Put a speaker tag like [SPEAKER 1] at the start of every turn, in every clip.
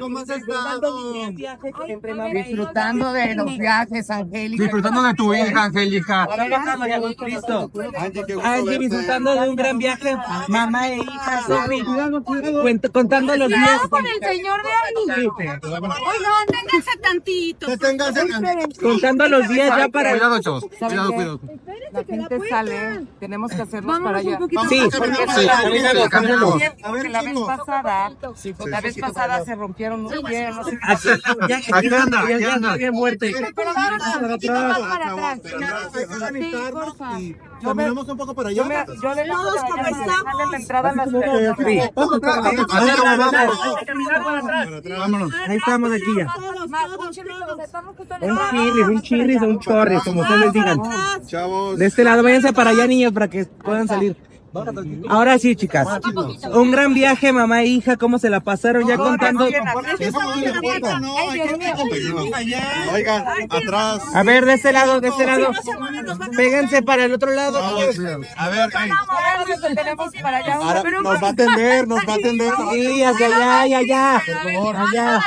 [SPEAKER 1] ¿cómo has estado?
[SPEAKER 2] Disfrutando de los viajes, Angélica.
[SPEAKER 3] Disfrutando de tu hija, Angélica.
[SPEAKER 4] Cristo.
[SPEAKER 1] Angie,
[SPEAKER 4] Angie disfrutando de un gran viaje, mamá e hija, Sofi, contando los días.
[SPEAKER 5] con el señor de ahí. Oigan, ténganse tantito.
[SPEAKER 4] Contando los días ya para.
[SPEAKER 3] Cuidado, chavos.
[SPEAKER 2] ¿Saben
[SPEAKER 3] Cuidado, cuidado.
[SPEAKER 2] La gente sale, tenemos que hacerlos para allá.
[SPEAKER 4] Sí.
[SPEAKER 1] A ver,
[SPEAKER 2] la vez pasada, la vez pasada se rompieron un pie, no sé.
[SPEAKER 4] aquí, ya, aquí,
[SPEAKER 3] anda,
[SPEAKER 4] ya, ya muerte.
[SPEAKER 5] Pero vamos un poquito más porfa.
[SPEAKER 1] Caminamos un poco para allá.
[SPEAKER 2] Yo, me, yo le digo que vayan, la entrada a las
[SPEAKER 4] Sí.
[SPEAKER 3] Así como vamos. Vámonos.
[SPEAKER 4] Ahí estamos aquí ya.
[SPEAKER 5] Un
[SPEAKER 4] chirris, un chirris, un chorris, como ustedes digan.
[SPEAKER 1] Chavos.
[SPEAKER 4] De este lado, váyanse para allá, niños, para que puedan salir. Ahora sí, chicas. Un gran viaje, mamá e hija, cómo se la pasaron ya contando.
[SPEAKER 1] Oigan, atrás.
[SPEAKER 4] A ver, de este lado, de este lado. Péguense para el otro lado.
[SPEAKER 1] A ver, nos va a atender, nos va a atender.
[SPEAKER 4] Sí, hacia allá, allá. Allá.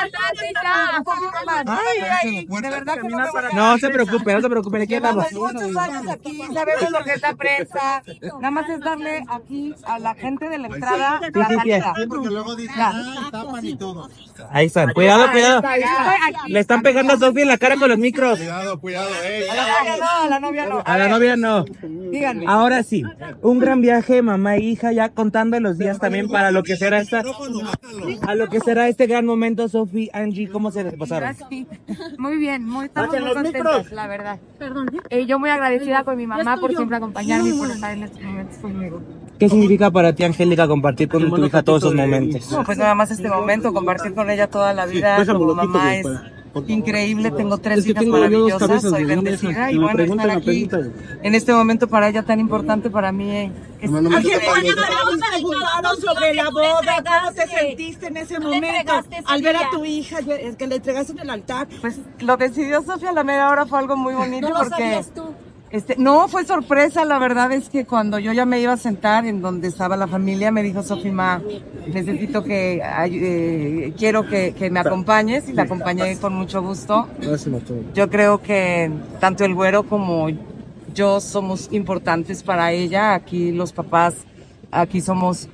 [SPEAKER 2] De verdad que no
[SPEAKER 4] se preocupe, no se preocupe, aquí andamos.
[SPEAKER 2] muchos años aquí, sabemos lo que es la prensa. Nada más es darle aquí a la gente de la entrada
[SPEAKER 4] Sí,
[SPEAKER 2] la
[SPEAKER 4] sí.
[SPEAKER 2] salida.
[SPEAKER 1] Porque luego dicen, ah, tapan y todo.
[SPEAKER 4] Ahí están. Cuidado, cuidado. Le están pegando a Sofía en la cara con los micros.
[SPEAKER 1] Cuidado, cuidado, ey.
[SPEAKER 2] A la novia no, a la novia no.
[SPEAKER 4] A la novia no.
[SPEAKER 2] Díganme.
[SPEAKER 4] Ahora sí, un gran viaje, mamá e hija, ya contando los días también para lo que será esta, a lo que será este gran momento, Sofi, Angie, ¿cómo se les pasaron?
[SPEAKER 5] Muy bien, muy, estamos muy contentas, la verdad. Eh, yo muy agradecida con mi mamá por siempre acompañarme y por estar en estos momentos conmigo.
[SPEAKER 4] ¿Qué significa para ti, Angélica, compartir con tu hija todos esos momentos?
[SPEAKER 2] No, pues nada más este momento, compartir con ella toda la vida como mamá es increíble. Tengo tres hijas maravillosas, soy bendecida y bueno, estar aquí en este momento para ella tan importante para mí eh, es
[SPEAKER 6] sobre la boda, ¿cómo te sentiste en ese momento al ver a tu hija es que le entregaste en el altar?
[SPEAKER 2] Pues lo decidió Sofía a la media hora fue algo muy bonito porque este no fue sorpresa, la verdad es que cuando yo ya me iba a sentar en donde estaba la familia me dijo Sofía, ma, necesito que eh, quiero que, que me acompañes y la acompañé con mucho gusto. Yo creo que tanto el güero como yo somos importantes para ella. Aquí los papás, aquí somos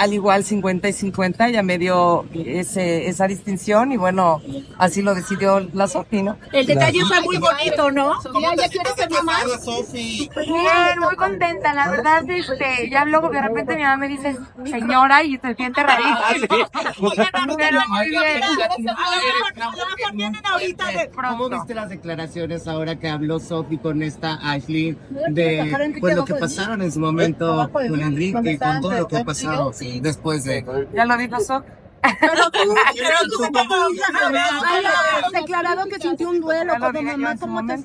[SPEAKER 2] al igual 50 y 50. Ella me dio ese, esa distinción y bueno, así lo decidió la Sofi, ¿no?
[SPEAKER 6] El detalle fue muy bonito, ¿no?
[SPEAKER 5] ¿ya quieres ser mamá? Pues bien, muy contenta, la verdad, este, ya luego de repente mi mamá me dice señora y se siente rarísimo. Pero muy bien.
[SPEAKER 2] ¿Cómo viste las declaraciones ahora que habló Sofi con esta Ashley de pues, lo que pasaron en su momento con Enrique y con todo lo que ha pasado después de... ¿Ya lo dijo Sofi?
[SPEAKER 6] declarado que sintió un duelo como mamá, como te...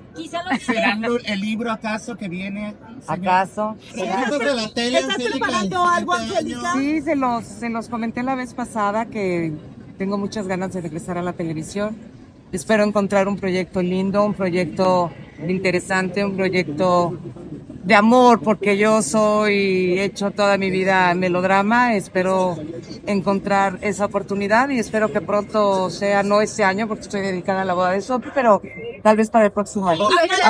[SPEAKER 1] ¿Será el libro acaso que viene?
[SPEAKER 2] ¿Acaso?
[SPEAKER 1] Secretos de la tele,
[SPEAKER 6] ¿Estás
[SPEAKER 1] Angélica,
[SPEAKER 6] preparando algo,
[SPEAKER 1] 50 años.
[SPEAKER 6] Angélica?
[SPEAKER 2] Sí, se los, se los comenté la vez pasada que tengo muchas ganas de regresar a la televisión. Espero encontrar un proyecto lindo, un proyecto interesante, un proyecto de amor, porque yo soy he hecho toda mi vida melodrama. Espero encontrar esa oportunidad y espero que pronto sea, no este año, porque estoy dedicada a la boda de Sophie, pero tal vez para el próximo año.
[SPEAKER 6] A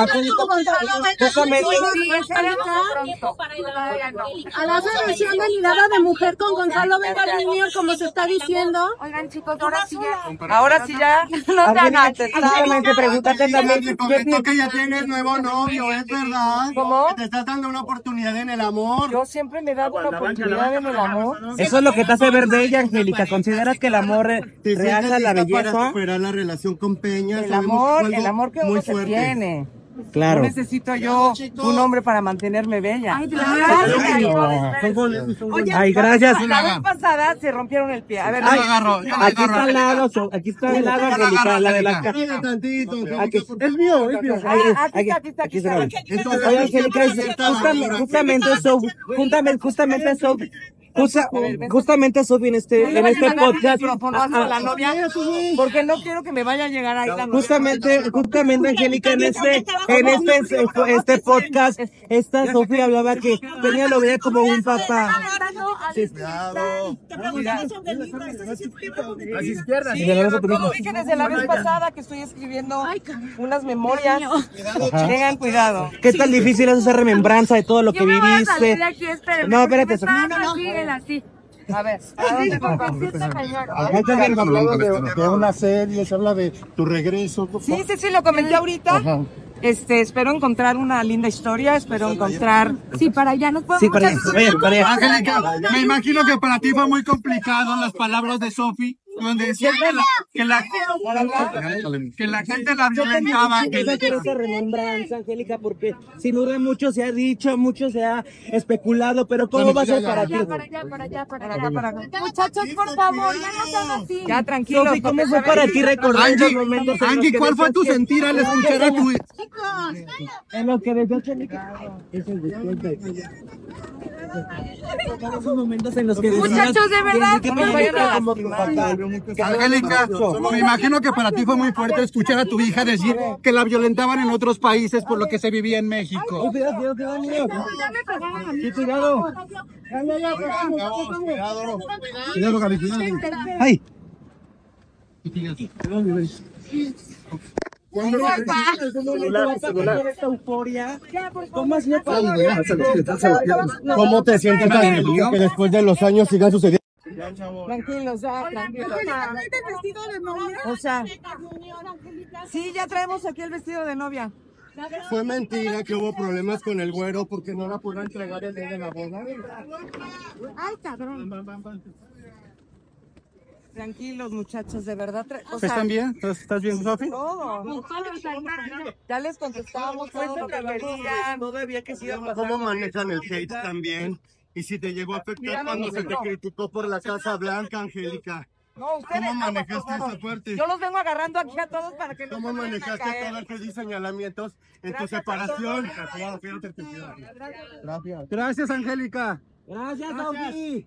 [SPEAKER 6] la selección de mirada de mujer con Gonzalo Vega Jr., como se está diciendo.
[SPEAKER 5] Oigan, chicos, ahora sí ya.
[SPEAKER 2] Ahora sí ya, no sean antes.
[SPEAKER 4] justamente pregúntate también,
[SPEAKER 1] Me comentó que ya tienes nuevo novio, ¿es verdad?
[SPEAKER 2] ¿Cómo?
[SPEAKER 1] Que te estás dando una oportunidad en el amor.
[SPEAKER 2] Yo siempre me he dado una oportunidad en el amor.
[SPEAKER 4] eso es lo que te hace ver de ella, Angélica. ¿Consideras que el amor eh,
[SPEAKER 1] ¿Te
[SPEAKER 4] realza la
[SPEAKER 1] lista para
[SPEAKER 4] belleza?
[SPEAKER 1] superar la relación con Peña?
[SPEAKER 2] El amor, el amor que
[SPEAKER 1] muy
[SPEAKER 2] uno se
[SPEAKER 1] fuerte.
[SPEAKER 2] tiene.
[SPEAKER 4] Claro.
[SPEAKER 2] No necesito yo un hombre para mantenerme bella.
[SPEAKER 4] Ay, gracias.
[SPEAKER 2] La vez pasada se rompieron el pie. A ver,
[SPEAKER 4] Ay, aquí está al lado, aquí está al lado, Angélica, la de la ca-
[SPEAKER 1] Mira tantito.
[SPEAKER 4] Aquí- Es mío, es mío. Ahí,
[SPEAKER 2] Ah, aquí
[SPEAKER 4] aquí,
[SPEAKER 2] está, aquí está, aquí
[SPEAKER 4] aquí
[SPEAKER 2] está.
[SPEAKER 4] está. Oye, Angélica, es- justamente, justamente justa- justamente eso en este, en este podcast.
[SPEAKER 2] la novia porque no quiero que me vaya a llegar ahí la novia.
[SPEAKER 4] Justamente, justamente, Angélica, en este, en este, este podcast, esta Sofía hablaba que tenía lo veía como un papá.
[SPEAKER 6] Dando Te preguntamos sobre el libro. ¿Estás escribiendo?
[SPEAKER 2] Sí, yo como dije desde la vez pasada que estoy escribiendo unas memorias. Tengan cuidado.
[SPEAKER 4] ¿Qué tan difícil es hacer remembranza de todo lo que
[SPEAKER 5] a
[SPEAKER 4] viviste? No, espérate,
[SPEAKER 5] así, él así.
[SPEAKER 2] A ver, ¿a dónde?
[SPEAKER 1] Acá también hablado de, de una serie, se habla de tu regreso.
[SPEAKER 2] Sí, sí, sí, lo comenté ahorita. Este, espero encontrar una linda historia, espero encontrar...
[SPEAKER 5] Sí, para allá nos podemos
[SPEAKER 4] Sí, para allá, para allá, para allá.
[SPEAKER 3] Angélica, me imagino que para ti fue muy complicado las palabras de Sofi, donde decía que la, que la, que la gente la violentaba, que
[SPEAKER 4] Esa quiero esa remembranza, Angélica, porque sin duda mucho se ha dicho, mucho se ha especulado, pero ¿cómo va a ser para ti?
[SPEAKER 5] para allá, para allá, para allá.
[SPEAKER 2] para acá.
[SPEAKER 5] Muchachos, por favor, ya no sean así.
[SPEAKER 2] Ya, tranquilo.
[SPEAKER 4] Sofi, ¿cómo fue para ti recordar esos
[SPEAKER 3] Angie,
[SPEAKER 4] momentos
[SPEAKER 3] Angie,
[SPEAKER 4] que
[SPEAKER 3] ¿cuál fue tu
[SPEAKER 4] que-
[SPEAKER 3] sentir al escuchar a tu
[SPEAKER 4] En lo que decías que esos momentos en los que decías
[SPEAKER 5] Muchachos, de verdad,
[SPEAKER 4] que
[SPEAKER 5] no vayan a.
[SPEAKER 3] Angélica, me imagino que para ti fue muy fuerte escuchar a tu hija decir que la violentaban en otros países por lo que se vivía en México.
[SPEAKER 4] Cuidado, cuidado, cuidado, niño.
[SPEAKER 5] Ya me pegaron a mí.
[SPEAKER 4] Sí, cuidado.
[SPEAKER 3] Cuidado, Gaby, cuidado.
[SPEAKER 4] Ay. Esta euforia. ¿Cómo ha sido para
[SPEAKER 1] ¿Cómo te sientes, que después de los años sigan sucediendo?
[SPEAKER 2] Tranquilos, ya, tranquilos.
[SPEAKER 6] ¿Este vestido de novia?
[SPEAKER 2] O sea, sí, ya traemos aquí el vestido de novia.
[SPEAKER 1] Fue mentira que hubo problemas con el güero porque no la pudo entregar el día de la boda.
[SPEAKER 5] Ay, cabrón.
[SPEAKER 2] Tranquilos, muchachos, de verdad. O sea,
[SPEAKER 3] ¿Están bien? ¿Estás, bien, Sofi?
[SPEAKER 2] todo. Ya les contestamos todo lo que querían.
[SPEAKER 4] Todavía que siga pasando.
[SPEAKER 1] ¿Cómo manejan el hate también? Y si te llegó a afectar cuando se te criticó por la Casa Blanca, Angélica.
[SPEAKER 2] No, ustedes.
[SPEAKER 1] ¿Cómo manejaste esa parte?
[SPEAKER 2] Yo los vengo agarrando aquí a todos para que no
[SPEAKER 1] ¿Cómo manejaste todo estos señalamientos en tu
[SPEAKER 2] Gracias
[SPEAKER 1] separación?
[SPEAKER 3] Gracias, Angélica.
[SPEAKER 4] Gracias, Sofi.